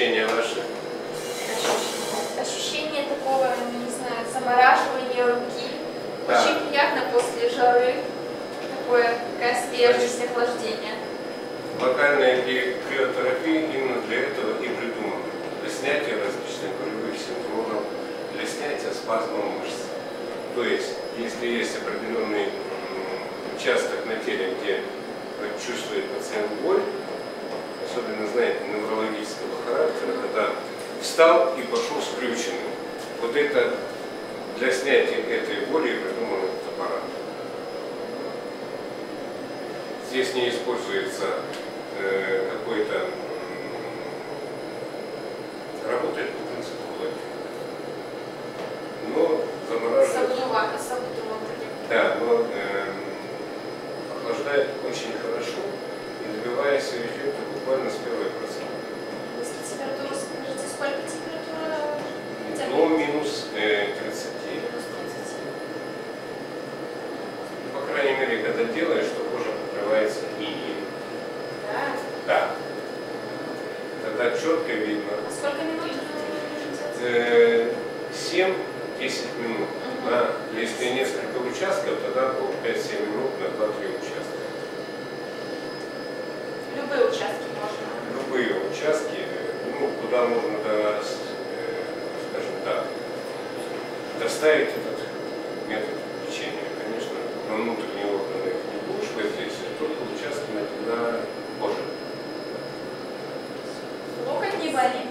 ощущения ваши? Ощущение такого, не знаю, замораживания руки. Да. Очень приятно после жары. Такое, такая свежесть, охлаждение. Локальная криотерапия именно для этого и придумана. Для снятия различных болевых симптомов, для снятия спазма мышц. То есть, если есть определенный участок на теле, где чувствует пациент боль, особенно знает встал и пошел скрюченным. Вот это для снятия этой боли придуман этот аппарат. Здесь не используется э, какой-то работает по принципу холодильника. Но замораживает. Да, но эм, охлаждает очень хорошо э, 7-10 минут. На, если несколько участков, тогда по 5-7 минут на 2-3 участка. Любые участки можно? Любые участки, э, ну, куда можно до э, скажем так, доставить этот метод лечения. Конечно, на внутренние органы не будешь воздействовать, только участки на позже. Локоть не болит?